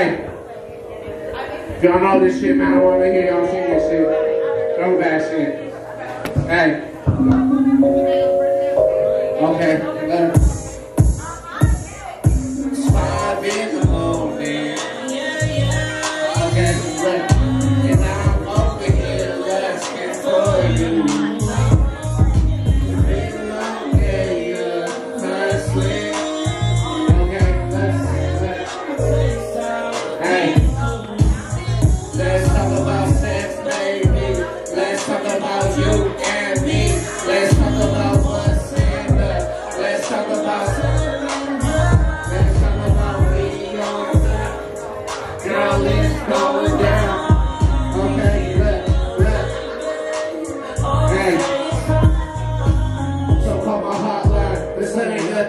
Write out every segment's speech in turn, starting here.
Y'all know this shit, man, I wanna hear y'all sing this shit. Go back shit. Hey.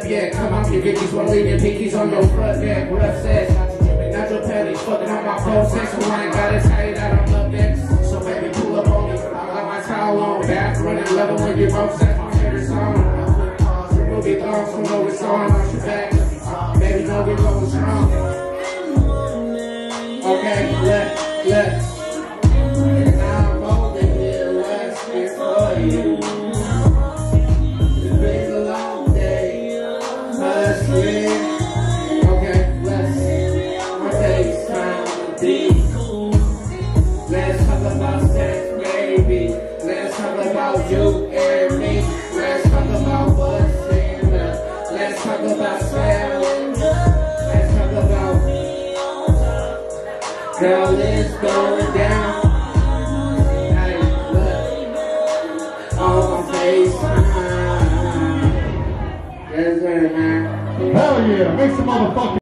Yet. Come on, your dickies while leaving pinkies on your front neck. Rough sex. Not your panties, fucking on my phone sex. So I ain't gotta tell you that I'm up next. So baby, pull up on me. I got my towel on. Back running level when you both set my favorite song. Remove your thongs, so know it's on. Off your back. Baby, know we going strong. Okay, look, look. You and me. Let's talk about what's in. Let's talk about. Let's talk about. Girl, it's going down. Hey, look. On my FaceTime. Yes, sir, man. Hell yeah, make some motherfucking